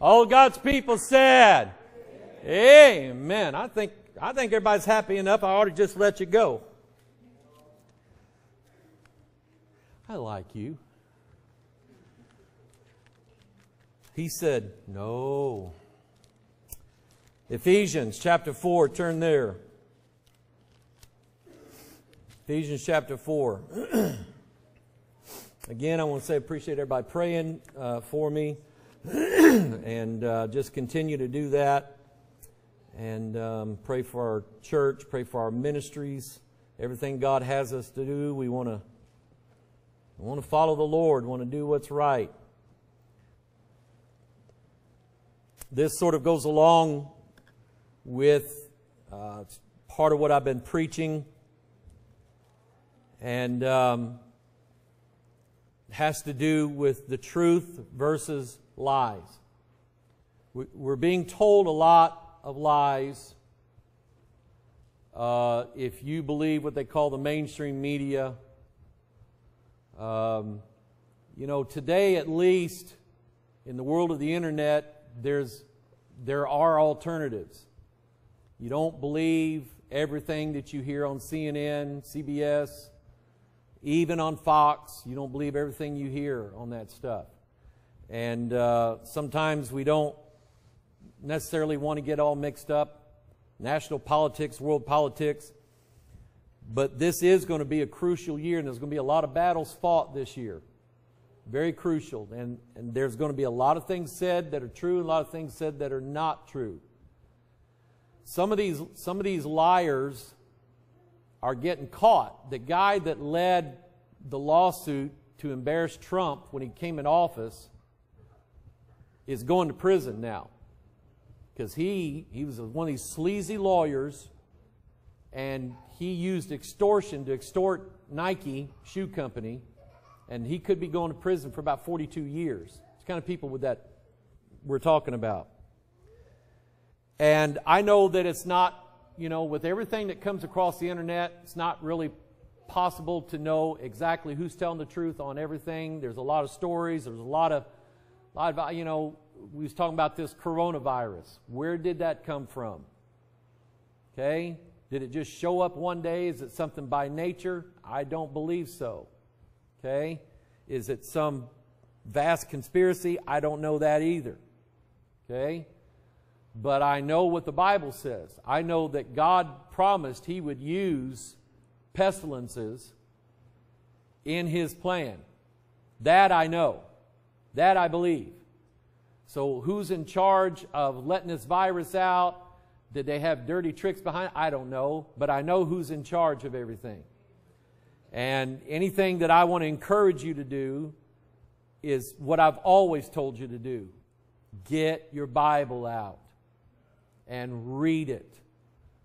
All God's people said, Amen. I think I think everybody's happy enough. I ought to just let you go. I like you. He said, No. Ephesians chapter 4, turn there. Ephesians chapter 4. Again, I want to say appreciate everybody praying uh, for me and uh, just continue to do that and um, pray for our church, pray for our ministries, everything God has us to do. We want to we want to follow the Lord, want to do what's right. This sort of goes along with uh, part of what I've been preaching, and um, has to do with the truth versus lies. We're being told a lot of lies. Uh, if you believe what they call the mainstream media, um, you know, today at least, in the world of the internet, there's, there are alternatives. You don't believe everything that you hear on CNN, CBS, even on Fox. You don't believe everything you hear on that stuff. And uh, sometimes we don't necessarily want to get all mixed up. National politics, world politics. But this is going to be a crucial year, and there's going to be a lot of battles fought this year. Very crucial. And, and there's going to be a lot of things said that are true, and a lot of things said that are not true. Some of these, some of these liars are getting caught. The guy that led the lawsuit to embarrass Trump when he came in office is going to prison now. Because he, he was one of these sleazy lawyers and he used extortion to extort Nike shoe company, and he could be going to prison for about 42 years. It's kind of people with that we're talking about. And I know that it's not, you know, with everything that comes across the internet, it's not really possible to know exactly who's telling the truth on everything. There's a lot of stories. There's a lot of, a lot of, you know, we was talking about this coronavirus. Where did that come from? Okay, did it just show up one day? Is it something by nature? I don't believe so. Okay? Is it some vast conspiracy? I don't know that either. Okay? But I know what the Bible says. I know that God promised He would use pestilences in His plan. That I know. That I believe. So, who's in charge of letting this virus out? Did they have dirty tricks behind? I don't know, but I know who's in charge of everything. And anything that I want to encourage you to do is what I've always told you to do. Get your Bible out and read it.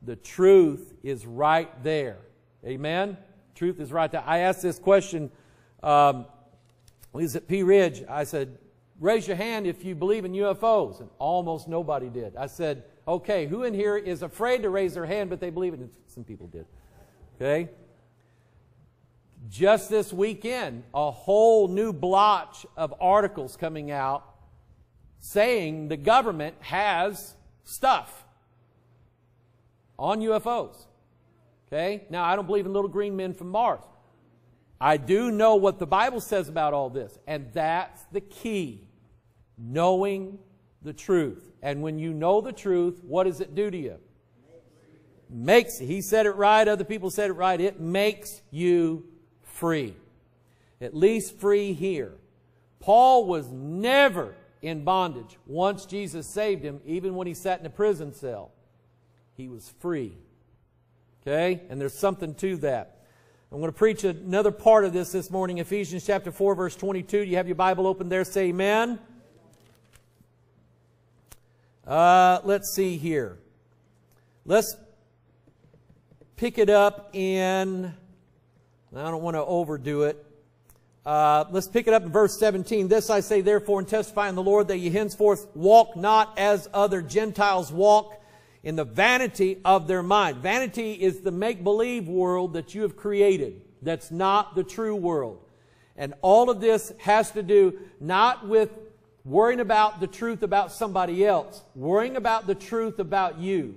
The truth is right there. Amen? Truth is right there. I asked this question, um, was at P. Ridge. I said, raise your hand if you believe in UFOs. And almost nobody did. I said, Okay, who in here is afraid to raise their hand, but they believe it? And Some people did. Okay? Just this weekend, a whole new blotch of articles coming out saying the government has stuff on UFOs. Okay? Now, I don't believe in little green men from Mars. I do know what the Bible says about all this, and that's the key knowing the truth. And when you know the truth, what does it do to you? Makes, he said it right, other people said it right, it makes you free. At least free here. Paul was never in bondage once Jesus saved him, even when he sat in a prison cell. He was free. Okay? And there's something to that. I'm going to preach another part of this this morning, Ephesians chapter 4, verse 22. Do you have your Bible open there? Say amen. Uh, let's see here. Let's pick it up in, I don't want to overdo it. Uh, let's pick it up in verse 17. This I say, therefore, and testify in the Lord that ye henceforth walk not as other Gentiles walk in the vanity of their mind. Vanity is the make believe world that you have created. That's not the true world. And all of this has to do not with worrying about the truth about somebody else, worrying about the truth about you.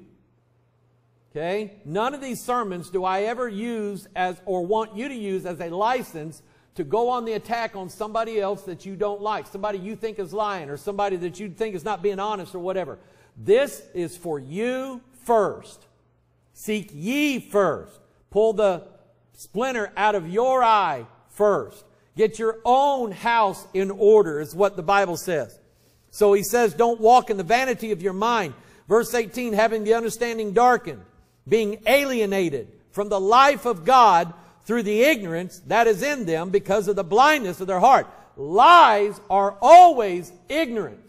Okay? None of these sermons do I ever use as, or want you to use as a license to go on the attack on somebody else that you don't like, somebody you think is lying, or somebody that you think is not being honest, or whatever. This is for you first. Seek ye first. Pull the splinter out of your eye first. Get your own house in order, is what the Bible says. So he says, don't walk in the vanity of your mind. Verse 18, having the understanding darkened, being alienated from the life of God through the ignorance that is in them because of the blindness of their heart. Lies are always ignorance.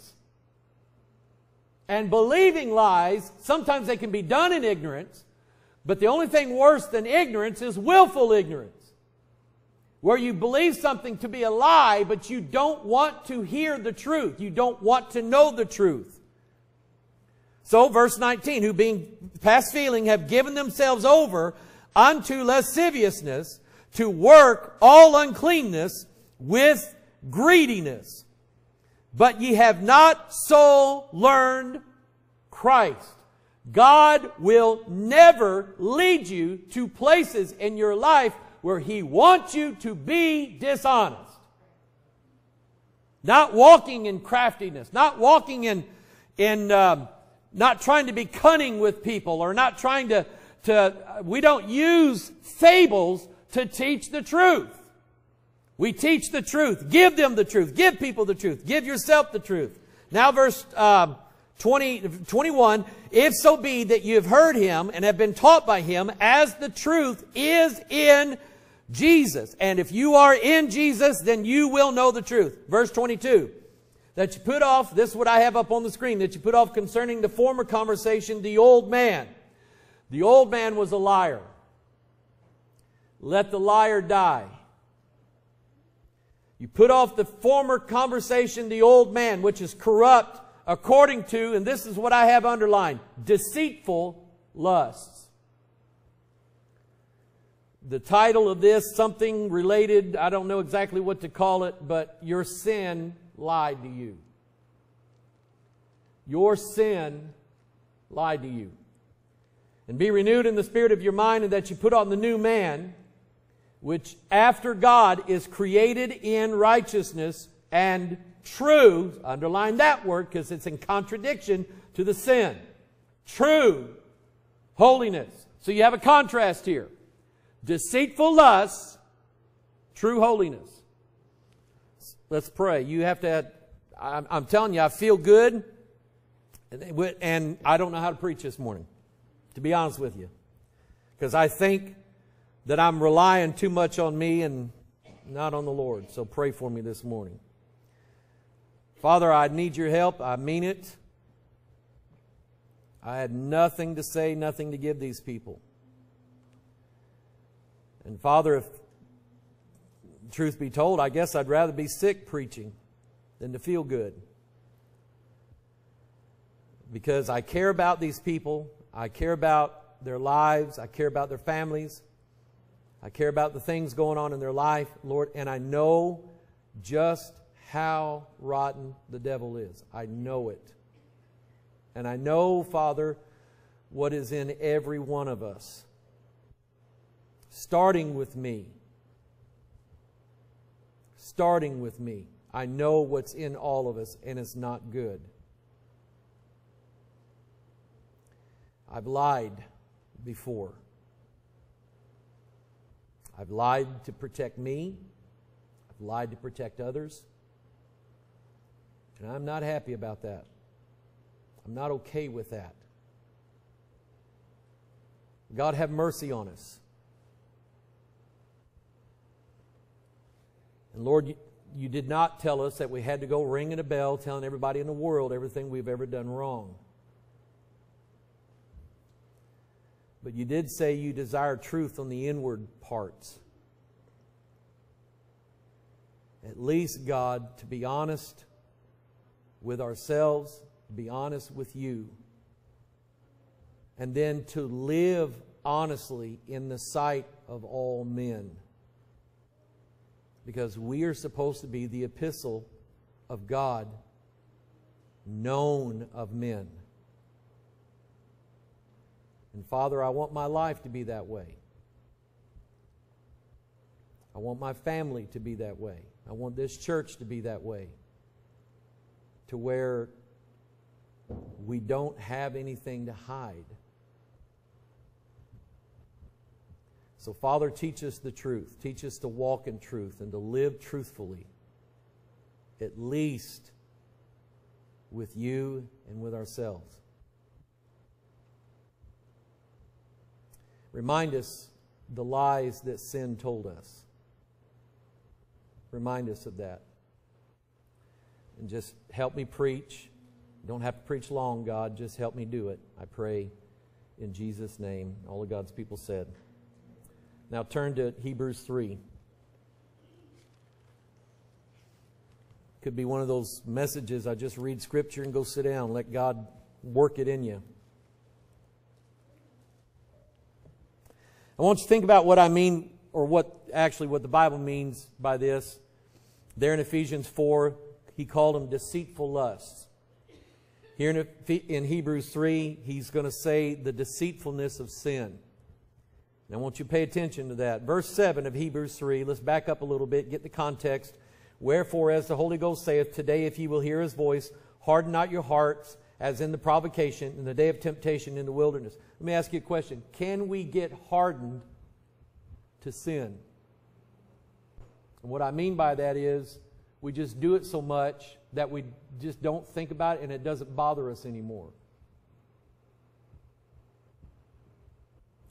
And believing lies, sometimes they can be done in ignorance, but the only thing worse than ignorance is willful ignorance. Where you believe something to be a lie, but you don't want to hear the truth. You don't want to know the truth. So, verse 19, who being past feeling have given themselves over unto lasciviousness to work all uncleanness with greediness. But ye have not so learned Christ. God will never lead you to places in your life where He wants you to be dishonest. Not walking in craftiness, not walking in, in um, not trying to be cunning with people or not trying to, to, we don't use fables to teach the truth. We teach the truth. Give them the truth. Give people the truth. Give yourself the truth. Now verse, um, 20, 21, if so be that you have heard him and have been taught by him as the truth is in Jesus. And if you are in Jesus, then you will know the truth. Verse 22, that you put off, this is what I have up on the screen, that you put off concerning the former conversation, the old man. The old man was a liar. Let the liar die. You put off the former conversation, the old man, which is corrupt according to, and this is what I have underlined, deceitful lusts. The title of this, something related, I don't know exactly what to call it, but your sin lied to you. Your sin lied to you. And be renewed in the spirit of your mind, and that you put on the new man, which after God is created in righteousness and True, underline that word because it's in contradiction to the sin. True holiness. So you have a contrast here. Deceitful lust, true holiness. Let's pray. You have to, I'm, I'm telling you, I feel good, and I don't know how to preach this morning, to be honest with you. Because I think that I'm relying too much on me and not on the Lord. So pray for me this morning. Father, I need your help. I mean it. I had nothing to say, nothing to give these people. And Father, if truth be told, I guess I'd rather be sick preaching than to feel good. Because I care about these people. I care about their lives. I care about their families. I care about the things going on in their life, Lord, and I know just how rotten the devil is. I know it. And I know, Father, what is in every one of us, starting with me. Starting with me. I know what's in all of us, and it's not good. I've lied before. I've lied to protect me. I've lied to protect others. And I'm not happy about that. I'm not okay with that. God have mercy on us. And Lord, you, did not tell us that we had to go ringing a bell telling everybody in the world everything we've ever done wrong. But you did say you desire truth on the inward parts. At least, God, to be honest, with ourselves, be honest with you, and then to live honestly in the sight of all men. Because we are supposed to be the epistle of God known of men. And Father, I want my life to be that way. I want my family to be that way. I want this church to be that way. To where we don't have anything to hide. So, Father, teach us the truth. Teach us to walk in truth and to live truthfully, at least with you and with ourselves. Remind us the lies that sin told us. Remind us of that. And just help me preach. don't have to preach long, God. Just help me do it. I pray in Jesus' name. All of God's people said. Now turn to Hebrews 3. Could be one of those messages I just read scripture and go sit down. Let God work it in you. I want you to think about what I mean, or what actually what the Bible means by this. There in Ephesians 4, he called them deceitful lusts. Here in, in Hebrews 3, he's going to say the deceitfulness of sin. Now, I want you to pay attention to that. Verse 7 of Hebrews 3, let's back up a little bit, get the context. Wherefore, as the Holy Ghost saith, Today, if ye will hear his voice, harden not your hearts, as in the provocation, in the day of temptation in the wilderness. Let me ask you a question Can we get hardened to sin? And what I mean by that is, we just do it so much that we just don't think about it and it doesn't bother us anymore.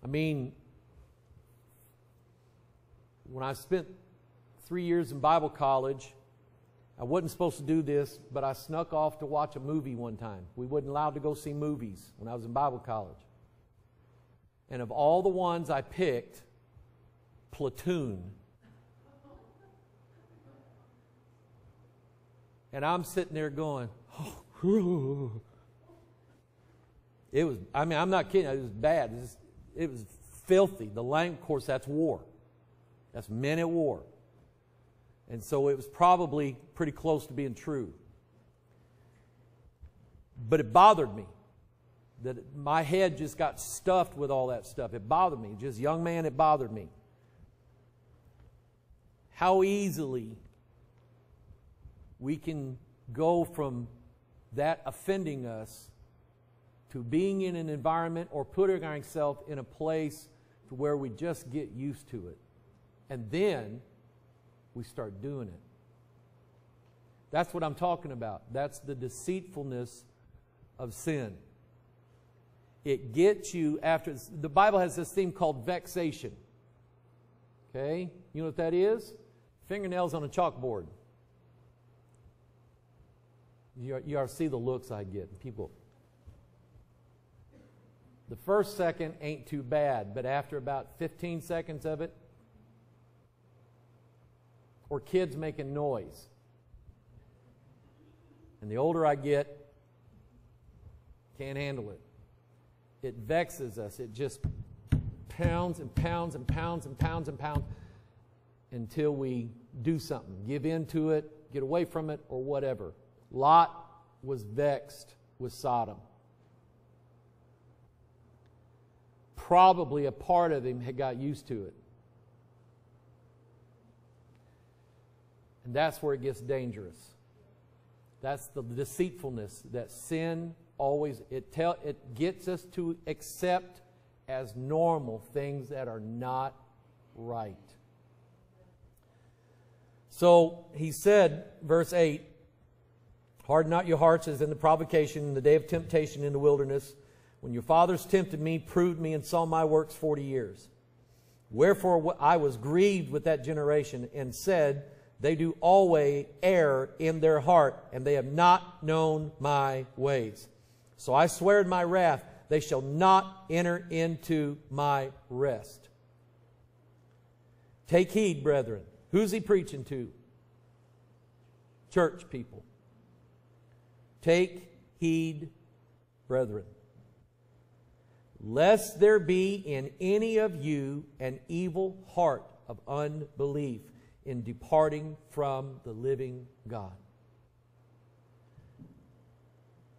I mean, when I spent three years in Bible college, I wasn't supposed to do this, but I snuck off to watch a movie one time. We wasn't allowed to go see movies when I was in Bible college. And of all the ones I picked, Platoon. And I'm sitting there going, oh, it was, I mean, I'm not kidding, it was bad. It was, it was filthy. The language, of course, that's war. That's men at war. And so it was probably pretty close to being true. But it bothered me that my head just got stuffed with all that stuff. It bothered me. Just young man, it bothered me. How easily we can go from that offending us to being in an environment or putting ourselves in a place to where we just get used to it. And then we start doing it. That's what I'm talking about. That's the deceitfulness of sin. It gets you after. The Bible has this theme called vexation. Okay? You know what that is? Fingernails on a chalkboard. You, you see the looks I get. People. The first second ain't too bad, but after about 15 seconds of it, or kids making noise. And the older I get, can't handle it. It vexes us. It just pounds and pounds and pounds and pounds and pounds until we do something, give in to it, get away from it, or whatever. Lot was vexed with Sodom. Probably a part of him had got used to it. And that's where it gets dangerous. That's the deceitfulness that sin always it tell it gets us to accept as normal things that are not right. So he said, verse 8, Harden not your hearts as in the provocation in the day of temptation in the wilderness, when your fathers tempted me, proved me, and saw my works forty years. Wherefore I was grieved with that generation and said, they do always err in their heart, and they have not known my ways. So I swear in my wrath, they shall not enter into my rest. Take heed, brethren. Who's he preaching to? Church people. Take heed, brethren. Lest there be in any of you an evil heart of unbelief in departing from the living God.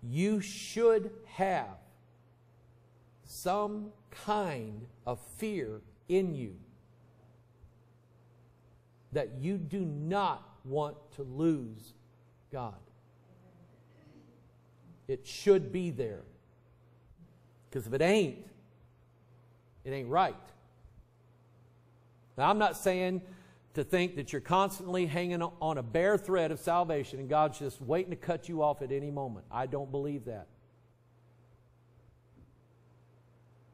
you should have some kind of fear in you that you do not want to lose God. It should be there. Because if it ain't, it ain't right. Now, I'm not saying to think that you're constantly hanging on a bare thread of salvation and God's just waiting to cut you off at any moment. I don't believe that.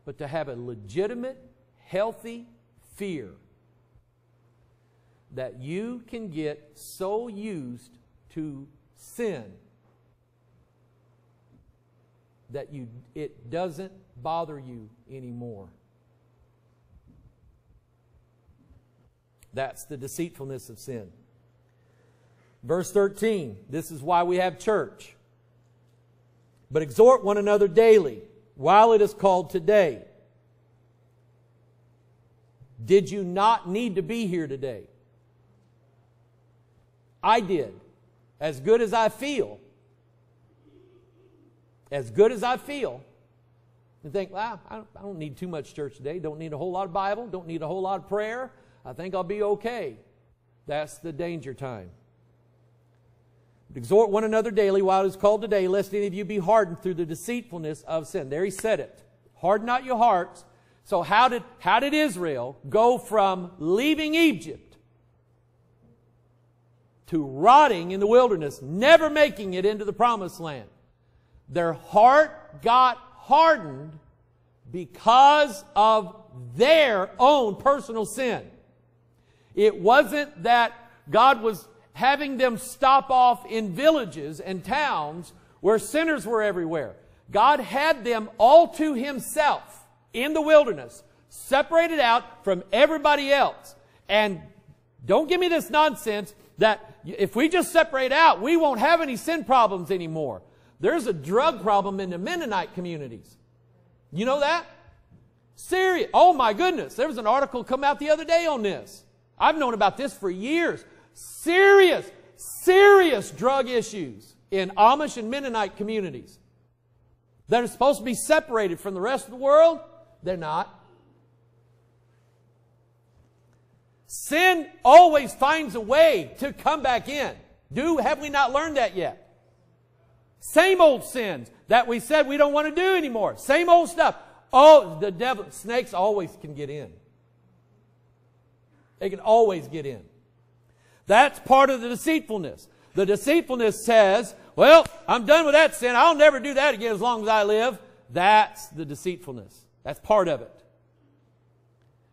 But to have a legitimate, healthy fear that you can get so used to sin that you, it doesn't bother you anymore. That's the deceitfulness of sin. Verse 13, this is why we have church. But exhort one another daily while it is called today. Did you not need to be here today? I did. As good as I feel. As good as I feel. And think, well, I don't need too much church today. Don't need a whole lot of Bible. Don't need a whole lot of prayer. I think I'll be okay. That's the danger time. Exhort one another daily while it is called today, lest any of you be hardened through the deceitfulness of sin. There he said it. Harden not your hearts. So how did, how did Israel go from leaving Egypt to rotting in the wilderness, never making it into the promised land? Their heart got hardened because of their own personal sin. It wasn't that God was having them stop off in villages and towns where sinners were everywhere. God had them all to himself in the wilderness, separated out from everybody else. And don't give me this nonsense that if we just separate out, we won't have any sin problems anymore. There's a drug problem in the Mennonite communities. You know that? Serious. Oh my goodness. There was an article come out the other day on this. I've known about this for years. Serious, serious drug issues in Amish and Mennonite communities that are supposed to be separated from the rest of the world. They're not. Sin always finds a way to come back in. Do, have we not learned that yet? Same old sins that we said we don't want to do anymore. Same old stuff. Oh, the devil, snakes always can get in. They can always get in. That's part of the deceitfulness. The deceitfulness says, well, I'm done with that sin. I'll never do that again as long as I live. That's the deceitfulness. That's part of it.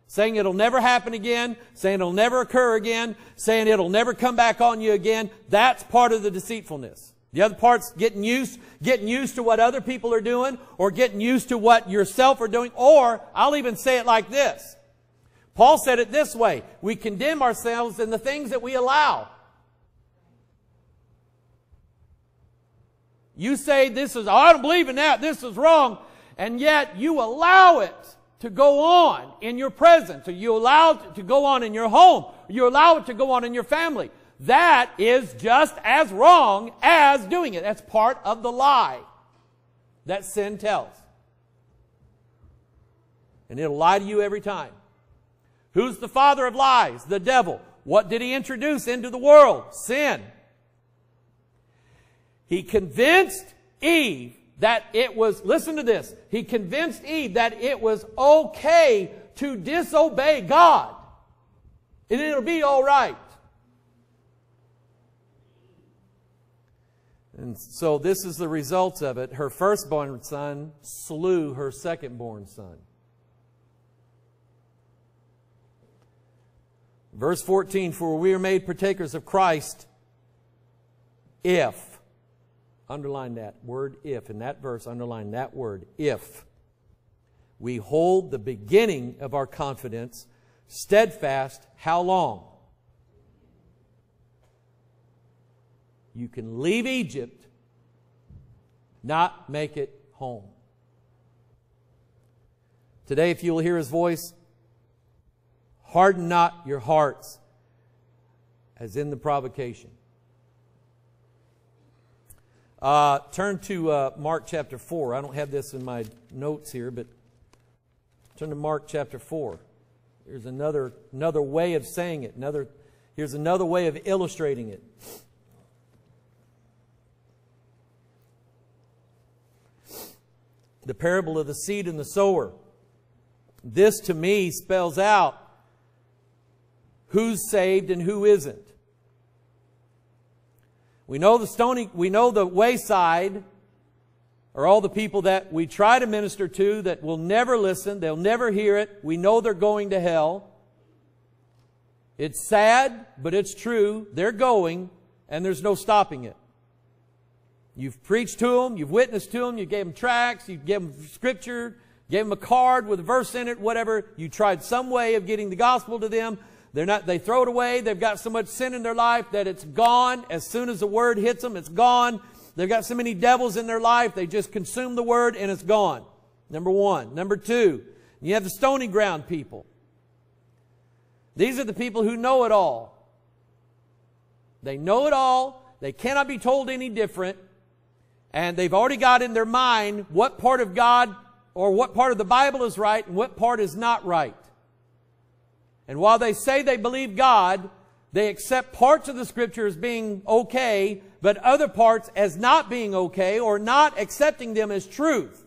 Saying it'll never happen again, saying it'll never occur again, saying it'll never come back on you again, that's part of the deceitfulness. The other part's getting used, getting used to what other people are doing, or getting used to what yourself are doing, or I'll even say it like this. Paul said it this way we condemn ourselves in the things that we allow. You say this is, oh, I don't believe in that, this is wrong, and yet you allow it to go on in your presence, or you allow it to go on in your home, you allow it to go on in your family. That is just as wrong as doing it. That's part of the lie that sin tells. And it'll lie to you every time. Who's the father of lies? The devil. What did he introduce into the world? Sin. He convinced Eve that it was, listen to this, he convinced Eve that it was okay to disobey God. And it'll be alright. And so this is the result of it. Her firstborn son slew her secondborn son. Verse 14, for we are made partakers of Christ if, underline that word if, in that verse, underline that word if, we hold the beginning of our confidence steadfast how long? You can leave Egypt, not make it home. Today, if you will hear his voice, Harden not your hearts as in the provocation. Uh, turn to uh, Mark chapter 4. I don't have this in my notes here, but turn to Mark chapter 4. Here's another, another way of saying it. Another, here's another way of illustrating it. The parable of the seed and the sower. This to me spells out who's saved and who isn't. We know the stony, we know the wayside are all the people that we try to minister to that will never listen, they'll never hear it. We know they're going to hell. It's sad, but it's true. They're going, and there's no stopping it. You've preached to them, you've witnessed to them, you gave them tracts, you gave them scripture, gave them a card with a verse in it, whatever. You tried some way of getting the gospel to them. They're not, they throw it away. They've got so much sin in their life that it's gone. As soon as the word hits them, it's gone. They've got so many devils in their life, they just consume the word and it's gone. Number one. Number two, you have the stony ground people. These are the people who know it all. They know it all. They cannot be told any different. And they've already got in their mind what part of God or what part of the Bible is right and what part is not right. And while they say they believe God, they accept parts of the scripture as being okay, but other parts as not being okay or not accepting them as truth.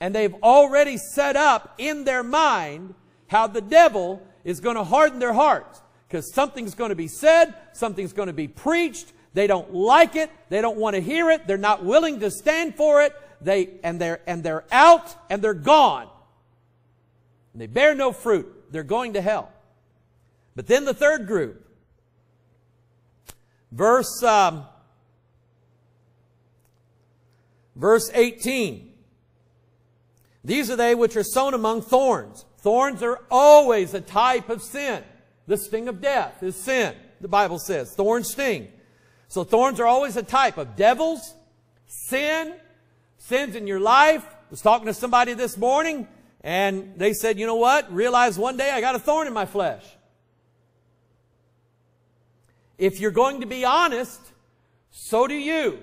And they've already set up in their mind how the devil is going to harden their hearts. Because something's going to be said, something's going to be preached, they don't like it, they don't want to hear it, they're not willing to stand for it, they, and they're, and they're out and they're gone. And they bear no fruit they're going to hell. But then the third group, verse, um, verse 18. These are they which are sown among thorns. Thorns are always a type of sin. The sting of death is sin, the Bible says. Thorns sting. So thorns are always a type of devils, sin, sins in your life. I was talking to somebody this morning. And they said, you know what? Realize one day I got a thorn in my flesh. If you're going to be honest, so do you.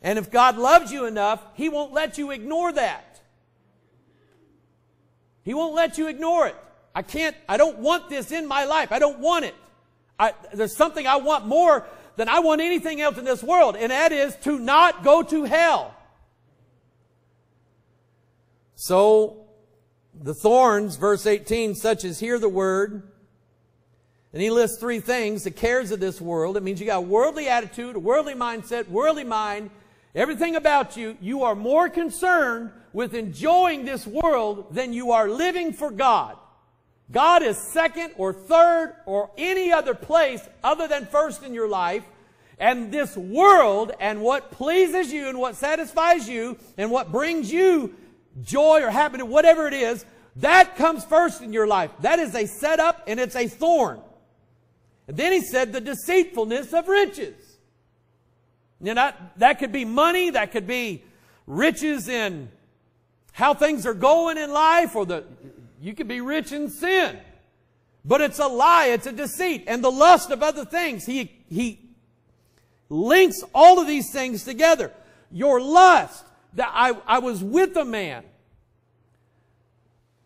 And if God loves you enough, He won't let you ignore that. He won't let you ignore it. I can't, I don't want this in my life. I don't want it. I, there's something I want more than I want anything else in this world, and that is to not go to hell. So, the thorns, verse 18, such as hear the word, and he lists three things the cares of this world. It means you got worldly attitude, worldly mindset, worldly mind, everything about you. You are more concerned with enjoying this world than you are living for God. God is second or third or any other place other than first in your life. And this world and what pleases you and what satisfies you and what brings you joy or happiness, whatever it is, that comes first in your life. That is a setup and it's a thorn. And then he said the deceitfulness of riches. You know, that, could be money, that could be riches in how things are going in life, or the you could be rich in sin. But it's a lie, it's a deceit, and the lust of other things. He, he links all of these things together. Your lust, that I, I was with a man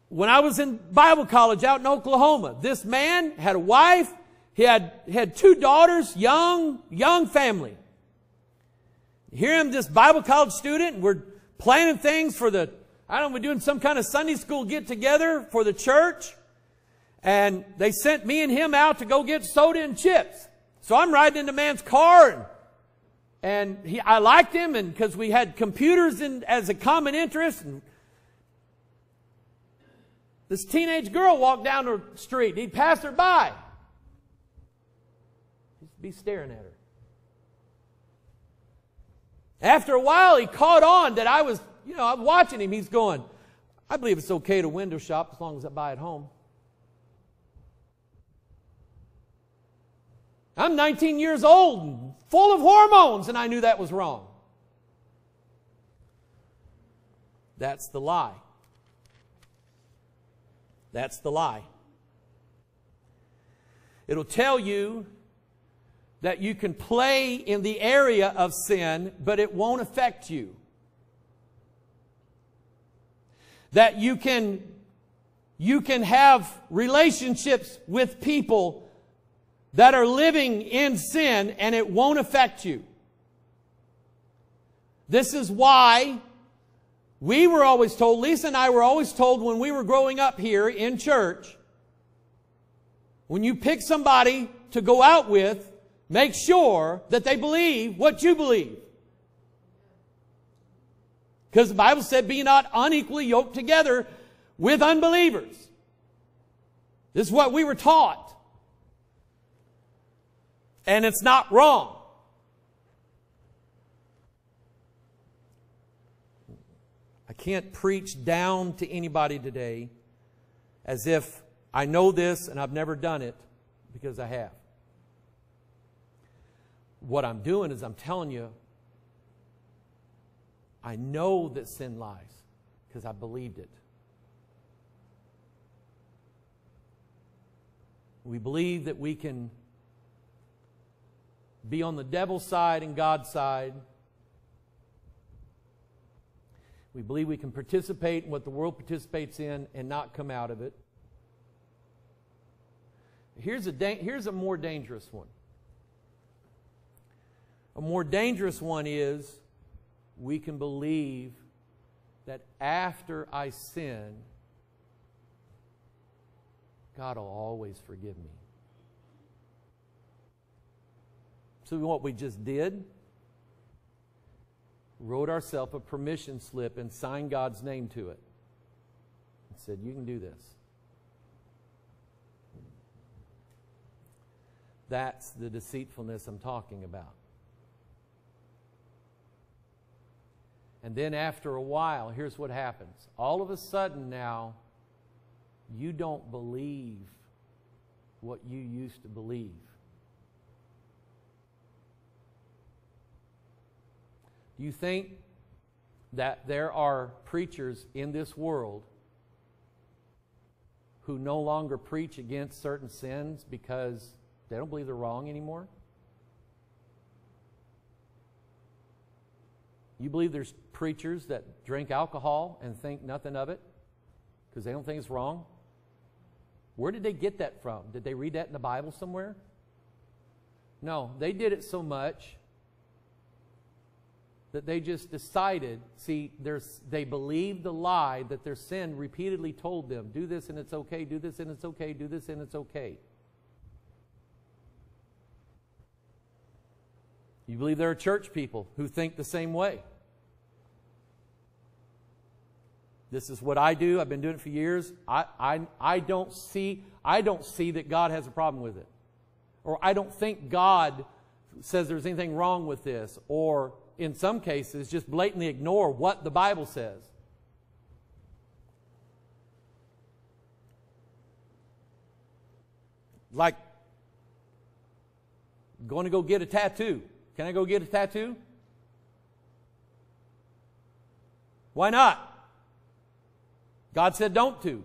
when I was in Bible college out in Oklahoma. This man had a wife. He had, had two daughters, young, young family. Here I'm this Bible college student and we're planning things for the, I don't know, we're doing some kind of Sunday school get together for the church. And they sent me and him out to go get soda and chips. So I'm riding in the man's car and and he, I liked him, and because we had computers in, as a common interest. And this teenage girl walked down the street. He'd pass her by. He'd be staring at her. After a while, he caught on that I was, you know, I'm watching him. He's going, I believe it's okay to window shop as long as I buy it home. I'm 19 years old full of hormones, and I knew that was wrong. That's the lie. That's the lie. It'll tell you that you can play in the area of sin, but it won't affect you. That you can, you can have relationships with people that are living in sin and it won't affect you. This is why we were always told, Lisa and I were always told when we were growing up here in church, when you pick somebody to go out with, make sure that they believe what you believe. Because the Bible said, be not unequally yoked together with unbelievers. This is what we were taught. And it's not wrong. I can't preach down to anybody today as if I know this and I've never done it because I have. What I'm doing is I'm telling you, I know that sin lies because I believed it. We believe that we can be on the devil's side and God's side. We believe we can participate in what the world participates in and not come out of it. Here's a, here's a more dangerous one. A more dangerous one is we can believe that after I sin, God will always forgive me. So, what we just did, wrote ourselves a permission slip and signed God's name to it. And said, You can do this. That's the deceitfulness I'm talking about. And then after a while, here's what happens. All of a sudden now, you don't believe what you used to believe. Do you think that there are preachers in this world who no longer preach against certain sins because they don't believe they're wrong anymore? You believe there's preachers that drink alcohol and think nothing of it because they don't think it's wrong? Where did they get that from? Did they read that in the Bible somewhere? No, they did it so much that they just decided, see, they believed the lie that their sin repeatedly told them do this and it's okay, do this and it's okay, do this and it's okay. You believe there are church people who think the same way. This is what I do. I've been doing it for years. I, I, I, don't see, I don't see that God has a problem with it. Or I don't think God says there's anything wrong with this. Or in some cases, just blatantly ignore what the Bible says. Like going to go get a tattoo. Can I go get a tattoo? Why not? God said don't to.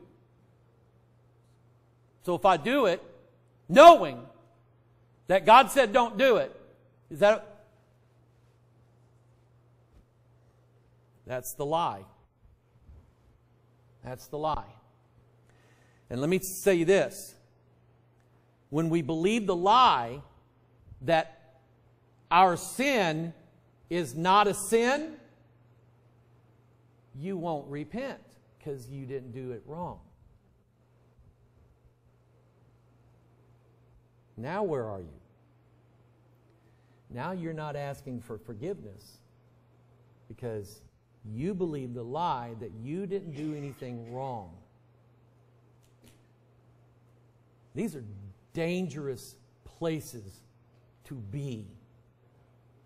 So if I do it, knowing that God said don't do it, is that That's the lie. That's the lie. And let me say this. When we believe the lie that our sin is not a sin, you won't repent because you didn't do it wrong. Now, where are you? Now you're not asking for forgiveness because you believe the lie that you didn't do anything wrong. These are dangerous places to be.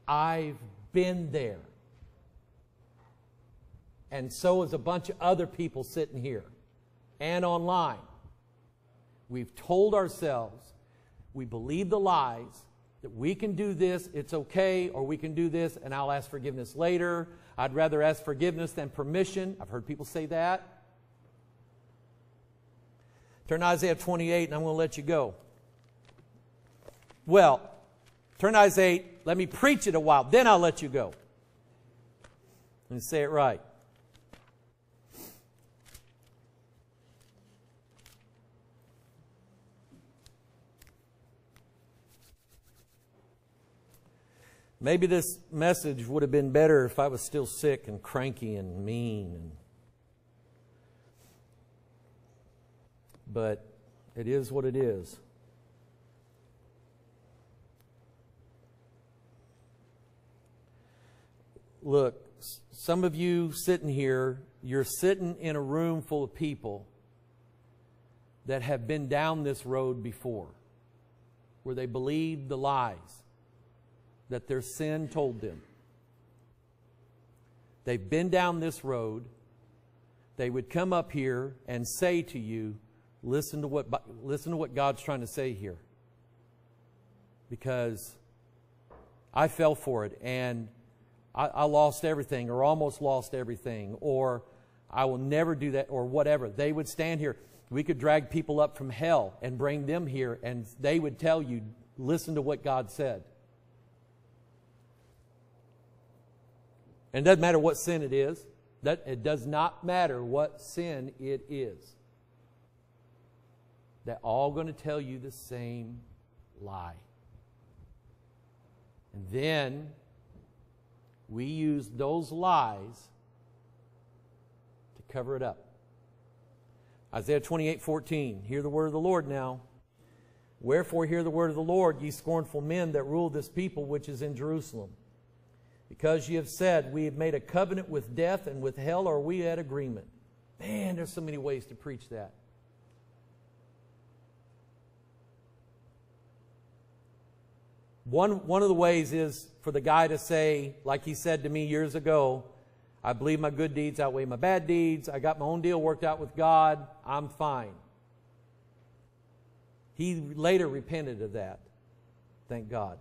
I've been there. And so has a bunch of other people sitting here and online. We've told ourselves we believe the lies that we can do this, it's okay, or we can do this and I'll ask forgiveness later. I'd rather ask forgiveness than permission. I've heard people say that. Turn Isaiah 28 and I'm going to let you go. Well, Turn Isaiah 8. Let me preach it a while. Then I'll let you go. And say it right. Maybe this message would have been better if I was still sick and cranky and mean. But it is what it is. Look, some of you sitting here, you're sitting in a room full of people that have been down this road before, where they believed the lies that their sin told them. They've been down this road. They would come up here and say to you, listen to what, listen to what God's trying to say here. Because I fell for it and I, I lost everything or almost lost everything or I will never do that or whatever. They would stand here. We could drag people up from hell and bring them here and they would tell you, listen to what God said. And it doesn't matter what sin it is. That, it does not matter what sin it is. They're all going to tell you the same lie. And then we use those lies to cover it up. Isaiah 28 14. Hear the word of the Lord now. Wherefore, hear the word of the Lord, ye scornful men that rule this people which is in Jerusalem. Because you have said, We have made a covenant with death, and with hell are we at agreement. Man, there's so many ways to preach that. One, one of the ways is for the guy to say, like he said to me years ago, I believe my good deeds outweigh my bad deeds. I got my own deal worked out with God. I'm fine. He later repented of that. Thank God.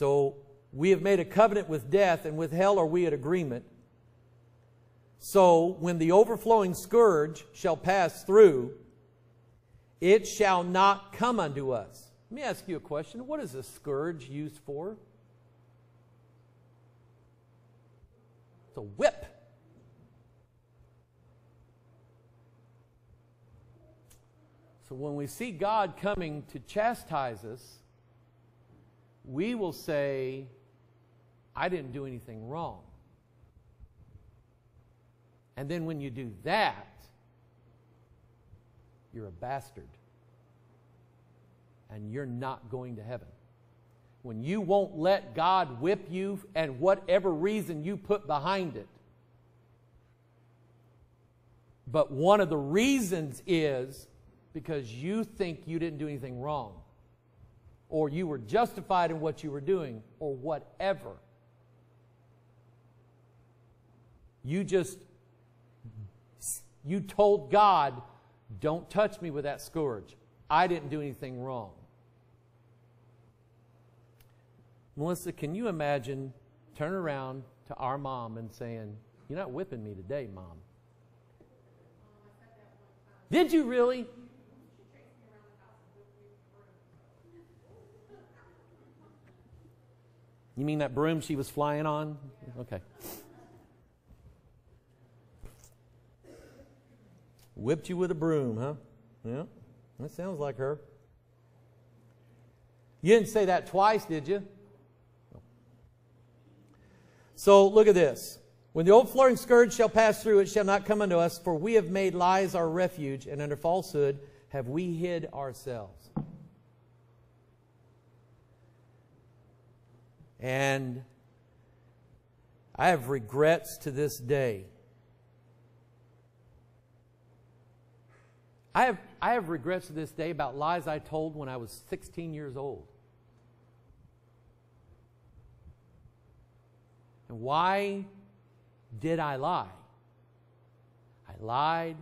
So we have made a covenant with death, and with hell are we at agreement. So when the overflowing scourge shall pass through, it shall not come unto us. Let me ask you a question. What is a scourge used for? It's a whip. So when we see God coming to chastise us, we will say, I didn't do anything wrong. And then when you do that, you're a bastard. And you're not going to heaven. When you won't let God whip you and whatever reason you put behind it. But one of the reasons is because you think you didn't do anything wrong or you were justified in what you were doing, or whatever. You just, you told God, don't touch me with that scourge. I didn't do anything wrong. Melissa, can you imagine turning around to our mom and saying, You're not whipping me today, mom? Did you really? You mean that broom she was flying on? Okay. Whipped you with a broom, huh? Yeah, that sounds like her. You didn't say that twice, did you? So look at this. When the overflowing scourge shall pass through, it shall not come unto us, for we have made lies our refuge, and under falsehood have we hid ourselves. And I have regrets to this day. I have, I have regrets to this day about lies I told when I was 16 years old. And why did I lie? I lied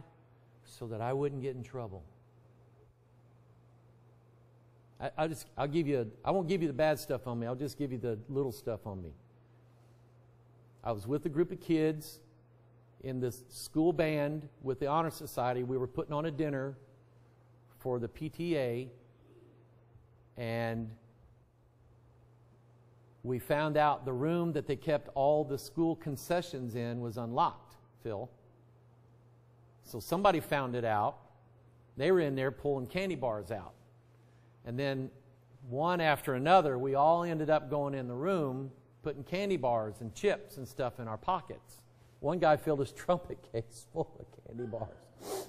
so that I wouldn't get in trouble. I, I'll just, I'll give you, a, I won't give you the bad stuff on me. I'll just give you the little stuff on me. I was with a group of kids in this school band with the Honor Society. We were putting on a dinner for the PTA. And we found out the room that they kept all the school concessions in was unlocked, Phil. So somebody found it out. They were in there pulling candy bars out. And then one after another, we all ended up going in the room, putting candy bars and chips and stuff in our pockets. One guy filled his trumpet case full of candy bars.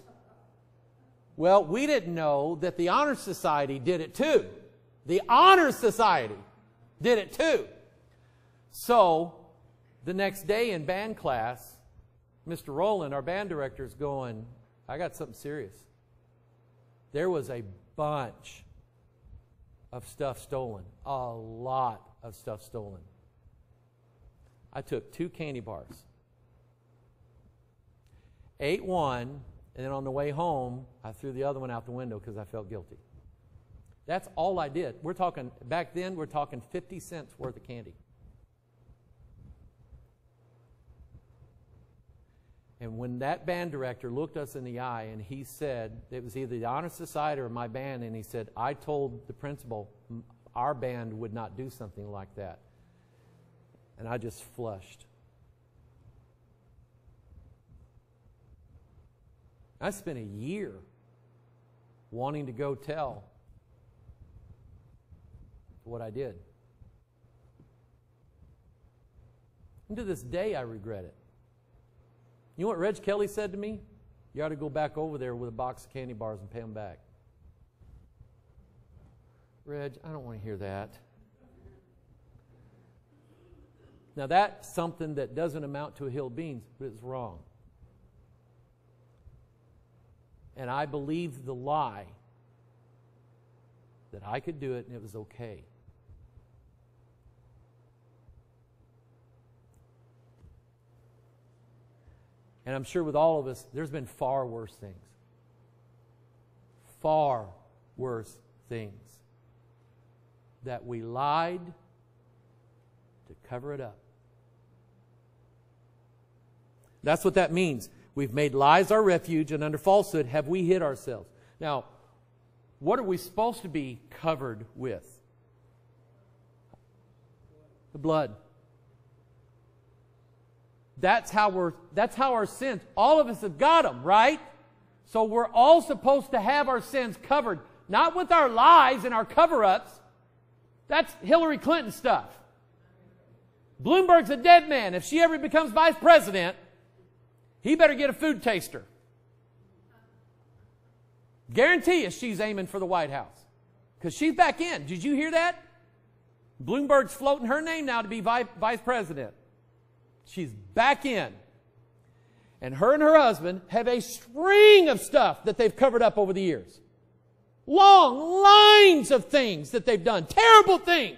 Well, we didn't know that the Honor Society did it too. The Honor Society did it too. So, the next day in band class, Mr. Rowland, our band director, is going, I got something serious. There was a bunch of stuff stolen, a lot of stuff stolen. I took two candy bars, ate one, and then on the way home, I threw the other one out the window because I felt guilty. That's all I did. We're talking, back then, we're talking 50 cents worth of candy. And when that band director looked us in the eye and he said, it was either the Honor Society or my band, and he said, I told the principal our band would not do something like that. And I just flushed. I spent a year wanting to go tell what I did. And to this day, I regret it. You know what Reg Kelly said to me? You ought to go back over there with a box of candy bars and pay them back. Reg, I don't want to hear that. Now, that's something that doesn't amount to a hill of beans, but it's wrong. And I believed the lie that I could do it and it was okay. And I'm sure with all of us, there's been far worse things. Far worse things. That we lied to cover it up. That's what that means. We've made lies our refuge, and under falsehood have we hid ourselves. Now, what are we supposed to be covered with? The blood. That's how we're, that's how our sins, all of us have got them, right? So we're all supposed to have our sins covered, not with our lies and our cover-ups. That's Hillary Clinton stuff. Bloomberg's a dead man. If she ever becomes vice president, he better get a food taster. Guarantee you she's aiming for the White House. Because she's back in. Did you hear that? Bloomberg's floating her name now to be vice president. She's back in. And her and her husband have a string of stuff that they've covered up over the years. Long lines of things that they've done. Terrible things.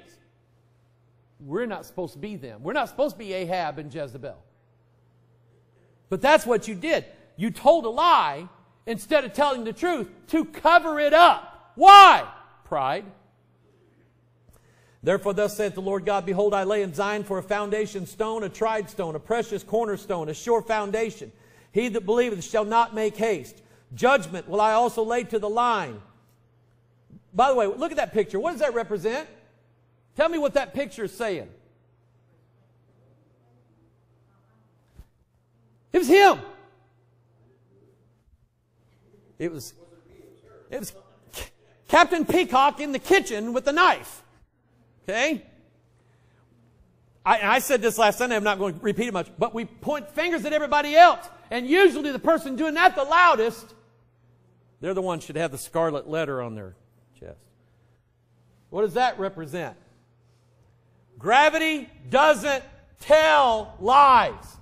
We're not supposed to be them. We're not supposed to be Ahab and Jezebel. But that's what you did. You told a lie instead of telling the truth to cover it up. Why? Pride. Therefore, thus saith the Lord God, Behold, I lay in Zion for a foundation stone, a tried stone, a precious cornerstone, a sure foundation. He that believeth shall not make haste. Judgment will I also lay to the line. By the way, look at that picture. What does that represent? Tell me what that picture is saying. It was him. It was, it was Captain Peacock in the kitchen with the knife. Okay? I, I said this last Sunday, I'm not going to repeat it much, but we point fingers at everybody else. And usually the person doing that the loudest, they're the ones should have the scarlet letter on their chest. What does that represent? Gravity doesn't tell lies.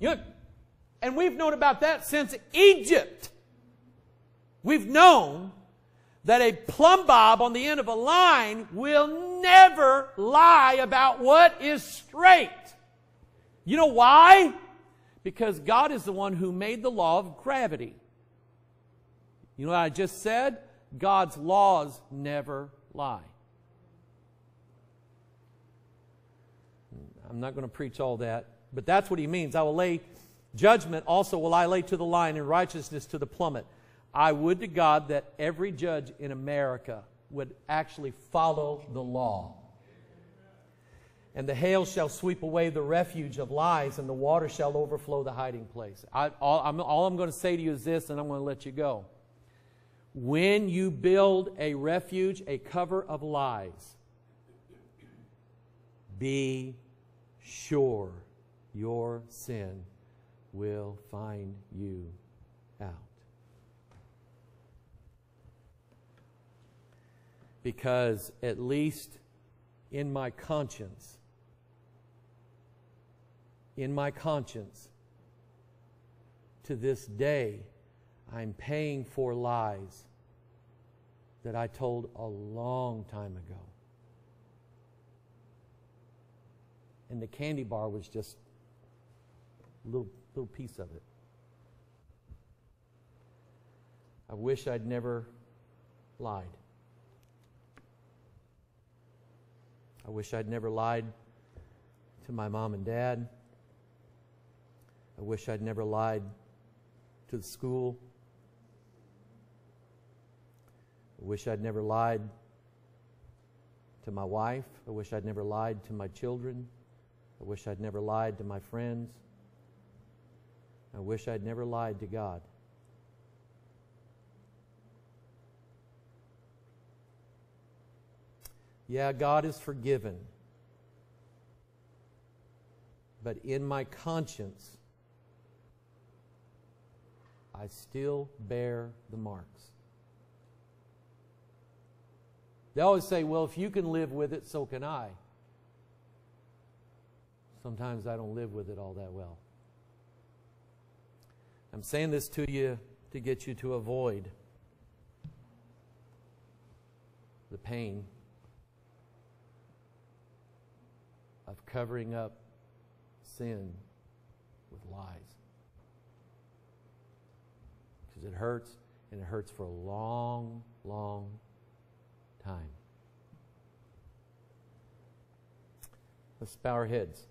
You, and we've known about that since Egypt. We've known that a plumb bob on the end of a line will never lie about what is straight. You know why? Because God is the one who made the law of gravity. You know what I just said? God's laws never lie. I'm not going to preach all that, but that's what he means. I will lay judgment also will I lay to the line and righteousness to the plummet. I would to God that every judge in America would actually follow the law. And the hail shall sweep away the refuge of lies, and the water shall overflow the hiding place. I, all, I'm, all I'm going to say to you is this, and I'm going to let you go. When you build a refuge, a cover of lies, be sure your sin will find you out. Because at least in my conscience, in my conscience, to this day, I'm paying for lies that I told a long time ago. And the candy bar was just a little, little piece of it. I wish I'd never lied. I wish I'd never lied to my mom and dad. I wish I'd never lied to the school. I wish I'd never lied to my wife. I wish I'd never lied to my children. I wish I'd never lied to my friends. I wish I'd never lied to God. Yeah, God is forgiven. But in my conscience, I still bear the marks. They always say, well, if you can live with it, so can I. Sometimes I don't live with it all that well. I'm saying this to you to get you to avoid the pain covering up sin with lies. Because it hurts, and it hurts for a long, long time. Let's bow our heads.